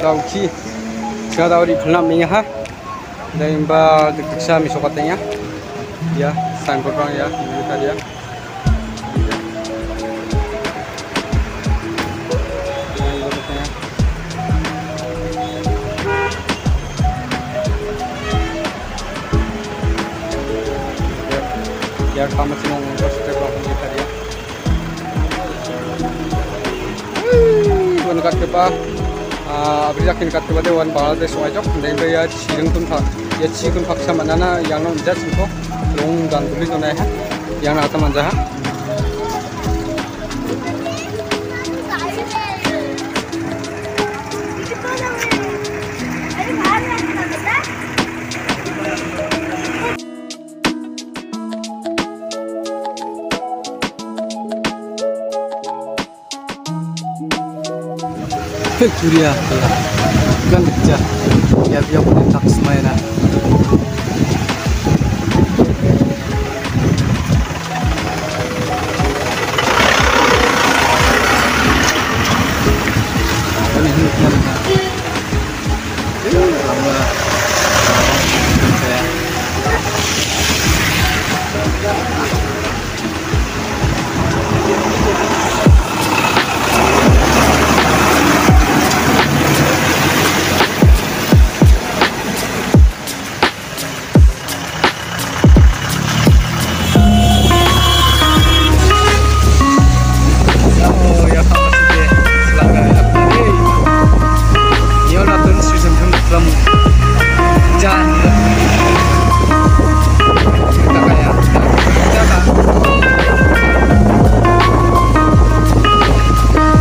gauki siya daw di phelam ni ha dan ba diksa mi sokatnya ya signboard bang ya ini tadi ya. Ya kamu sih mau ngurus terus ini tadi ya. Wan kat kepa abri yakin kat kepa dewan Bangladesh wajok dan ya cireng pun pak ya cikun paksa mana yang non jas itu long ya yang Kuria, kan kerja, ya biar pun tak semuanya. Ini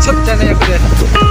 छप जाने या